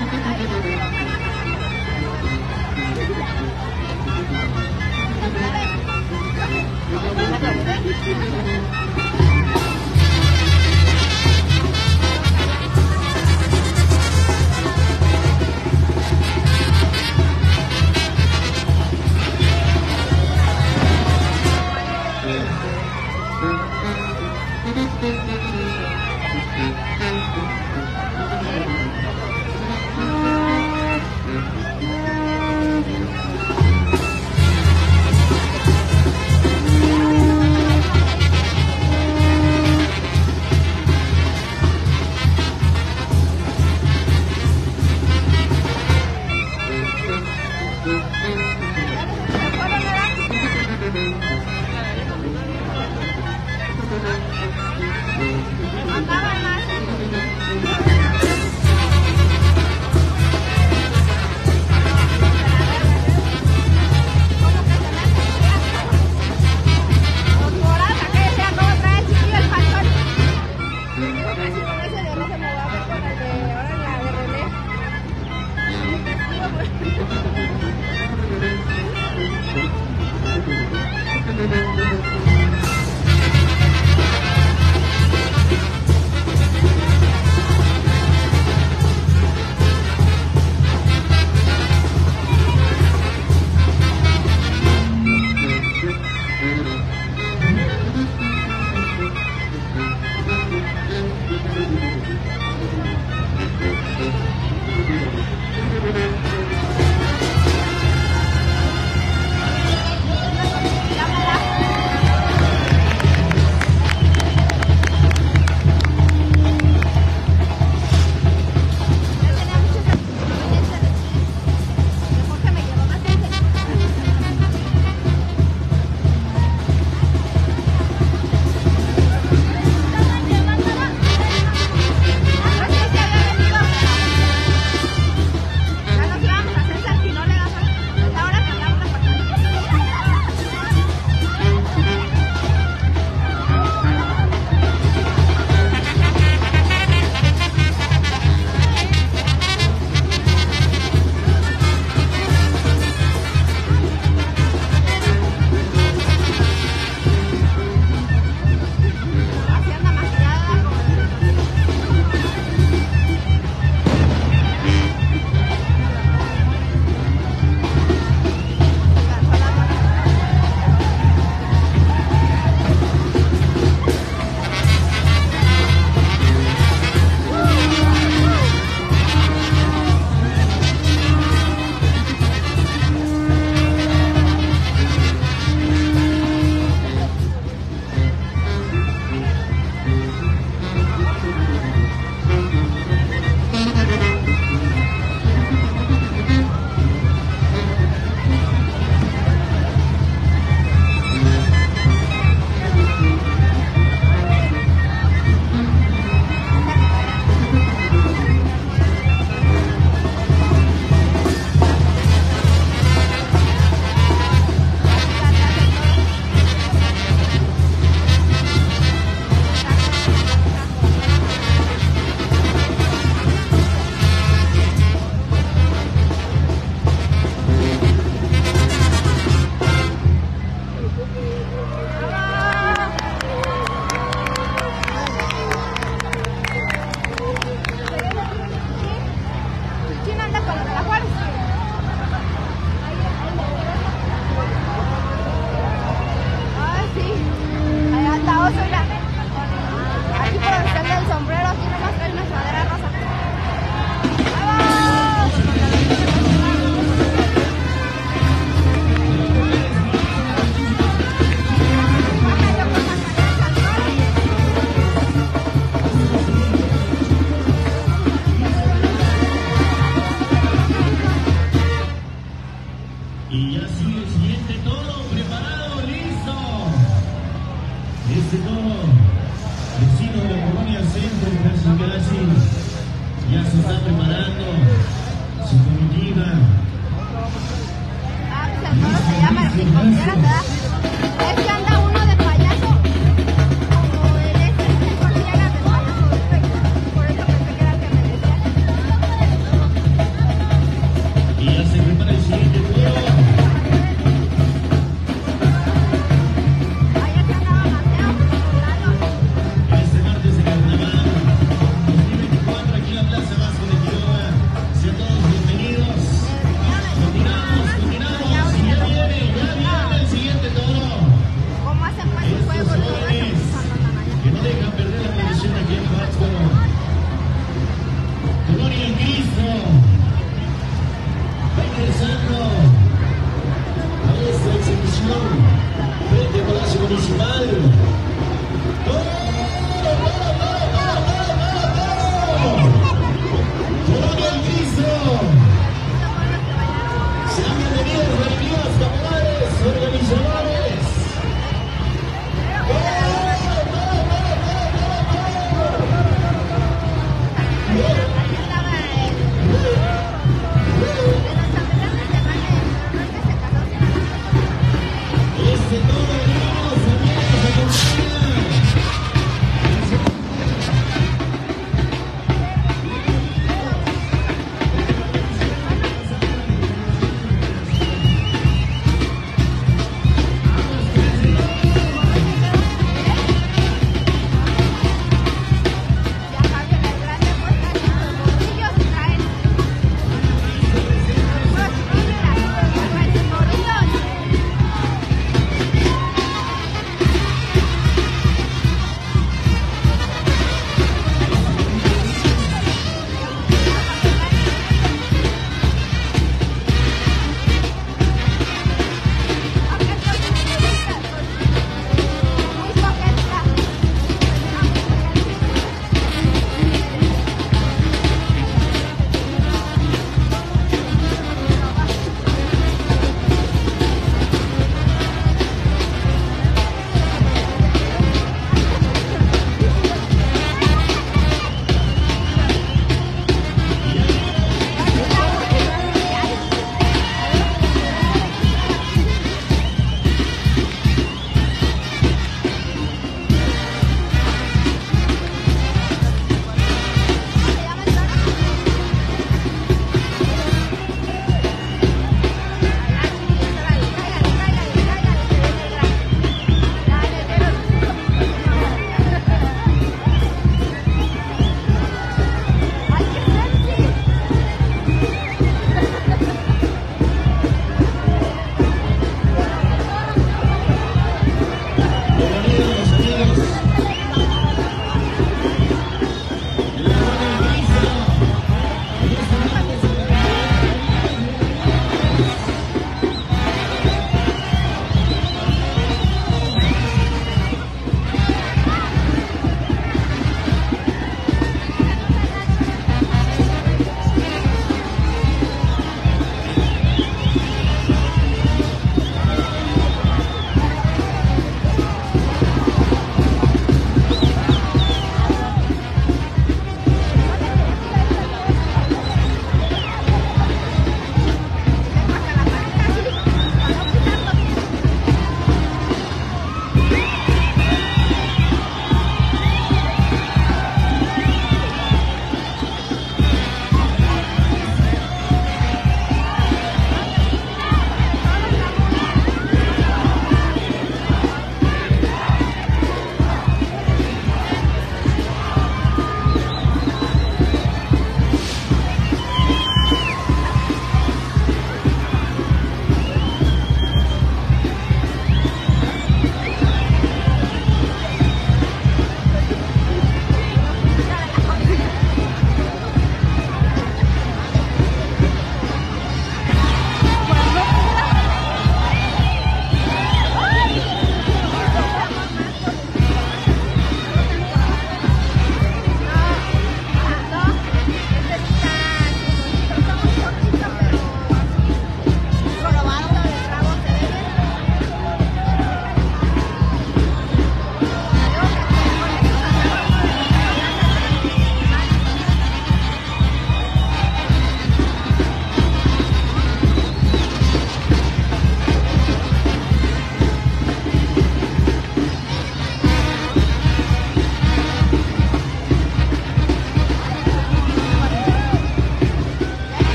は い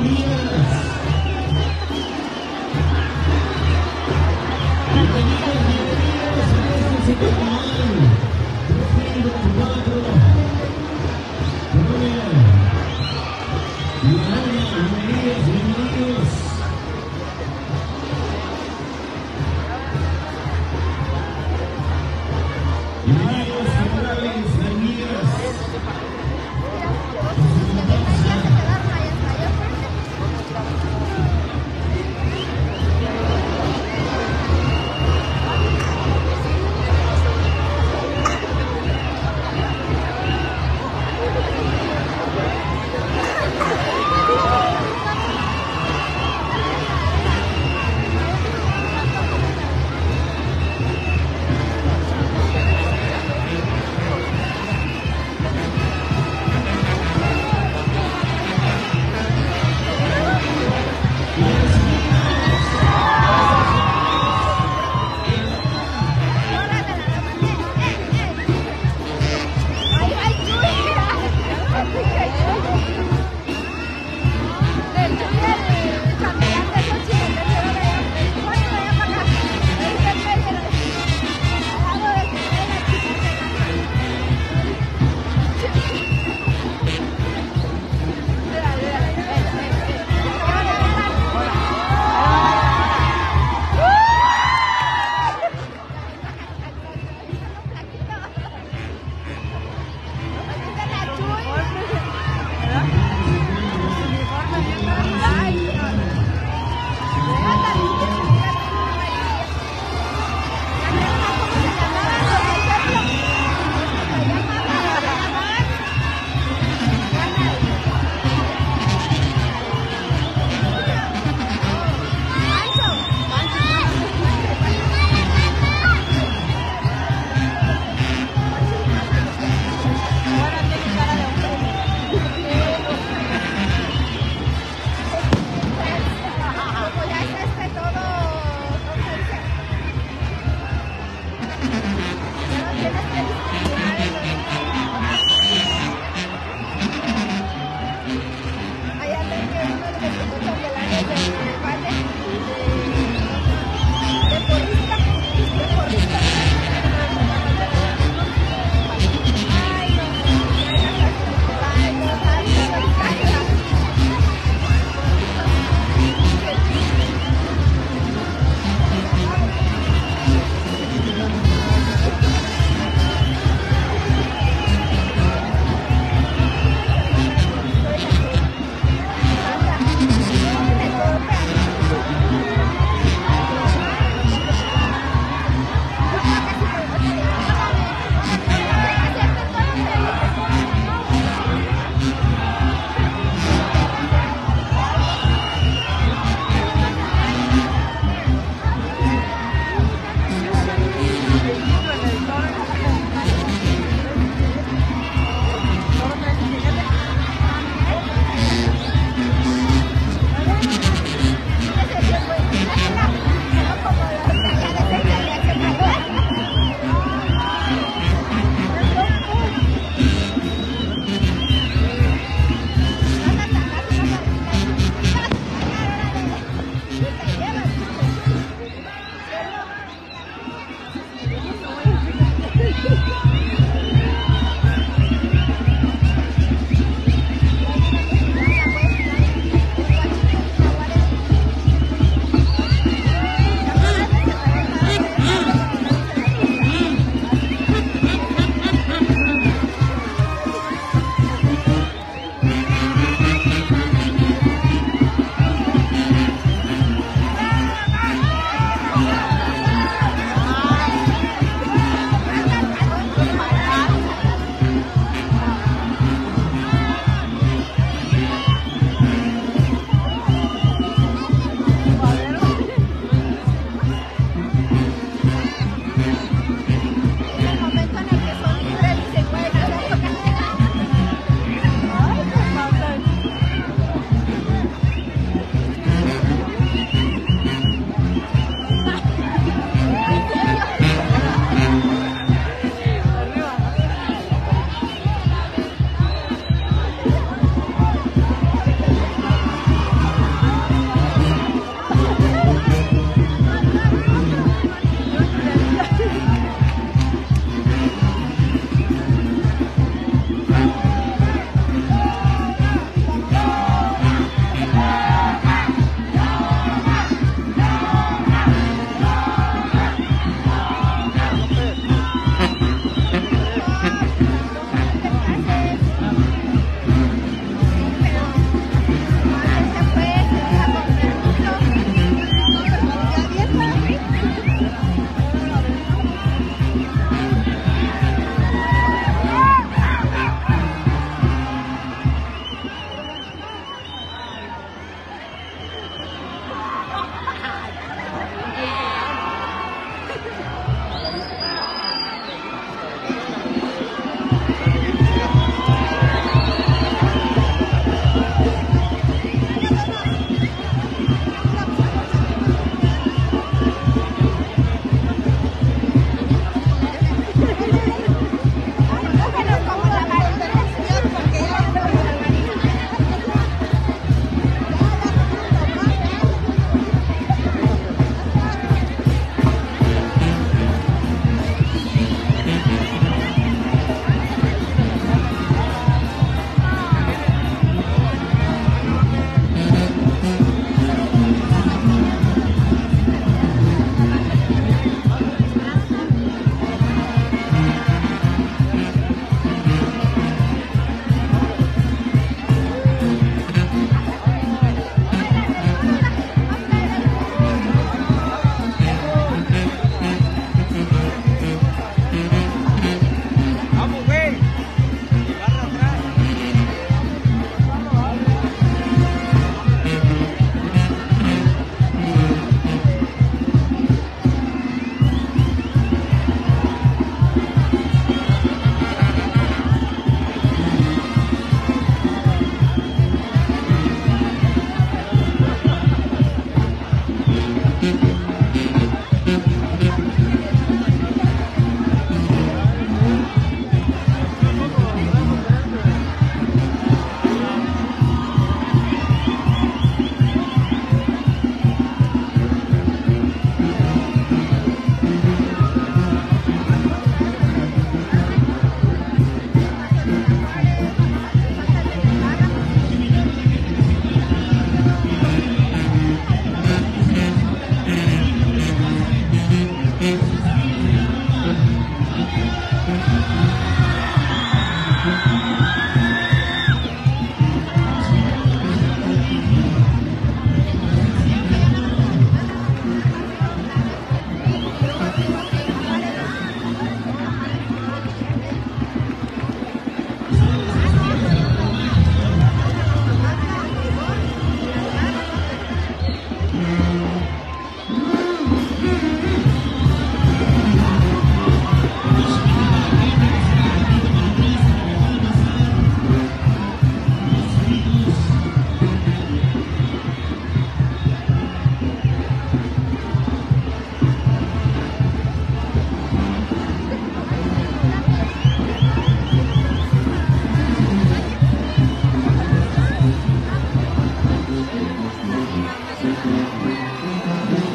Bienvenidos, bienvenidos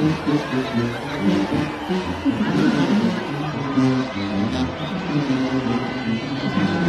Thank you.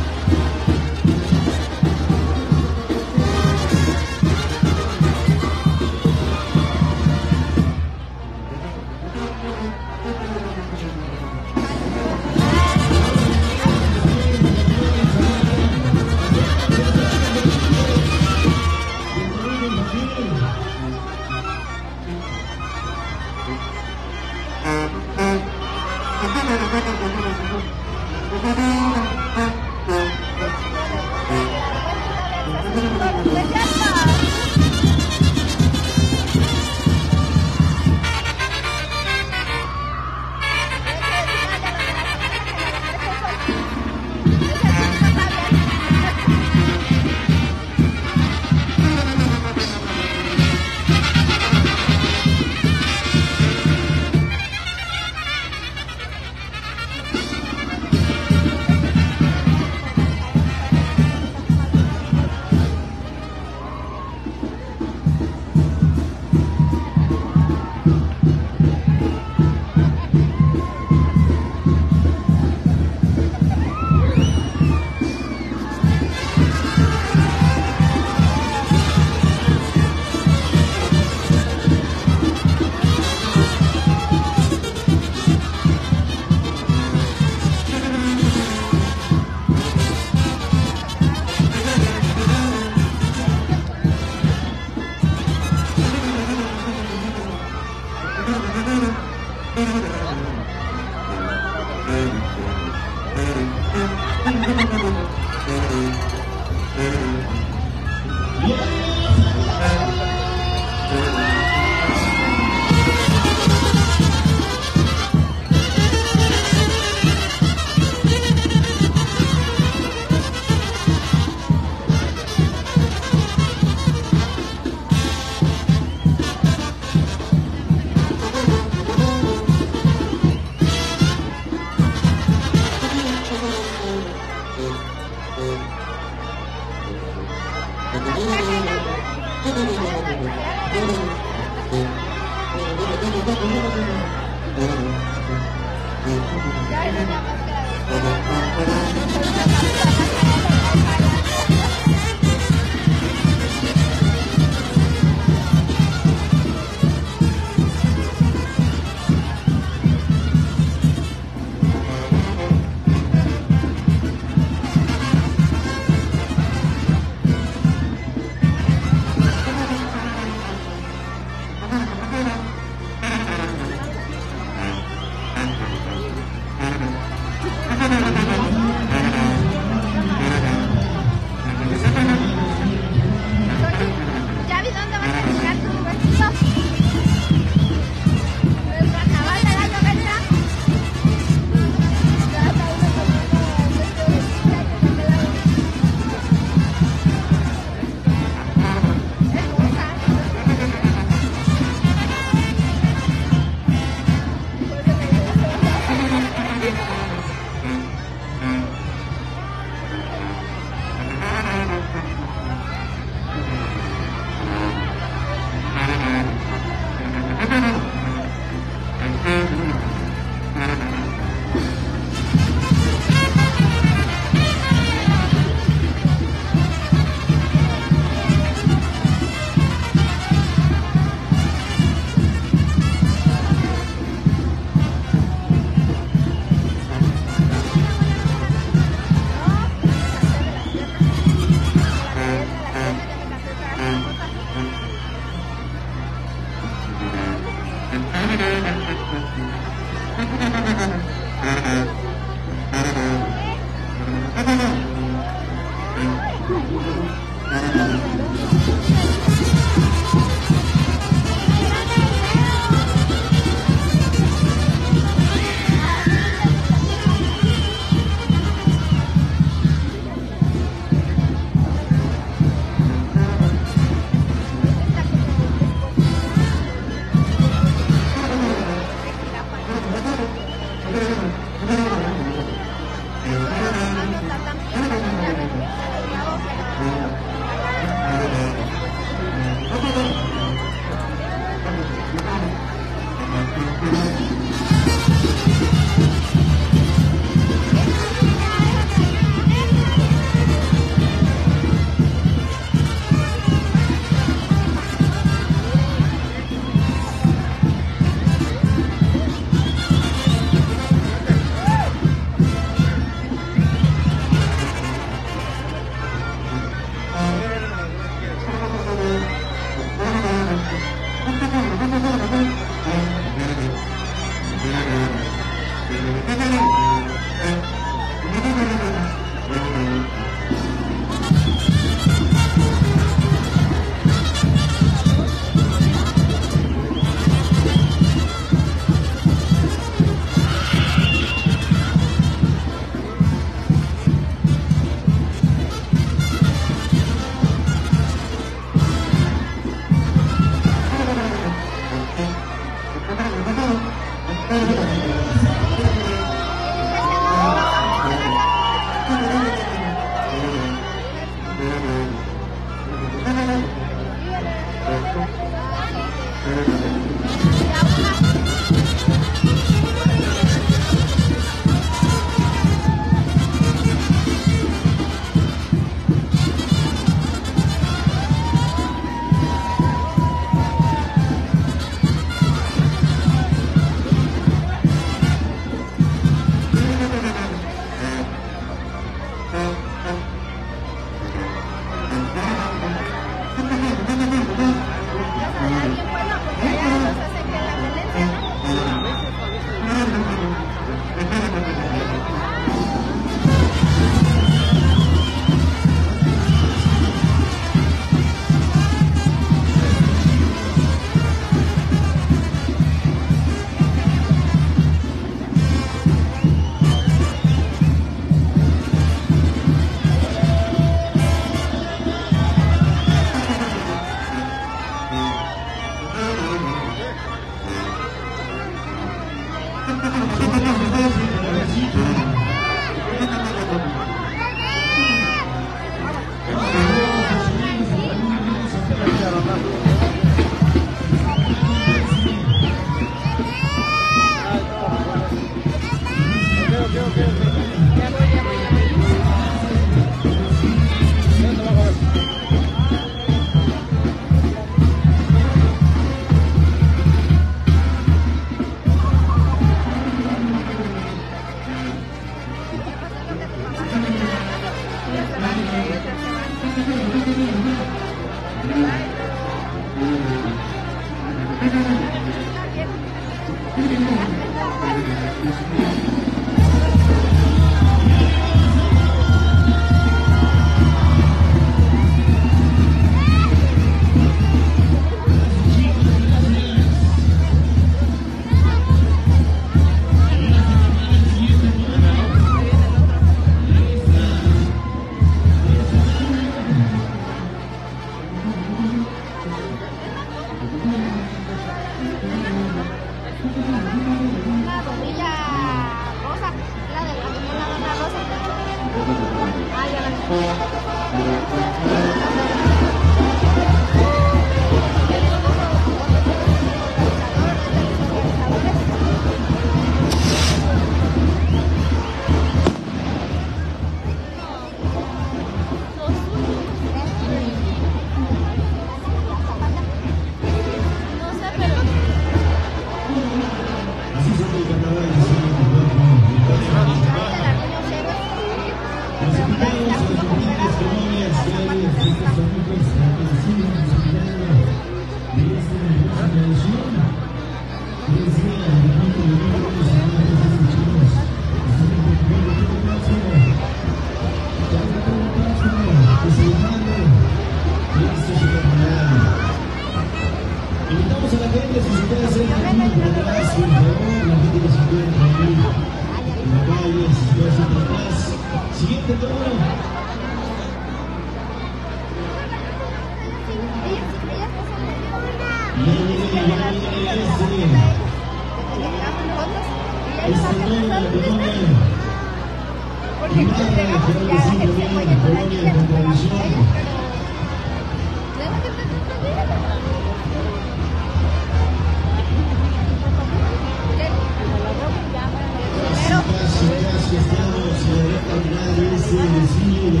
Ini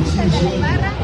拜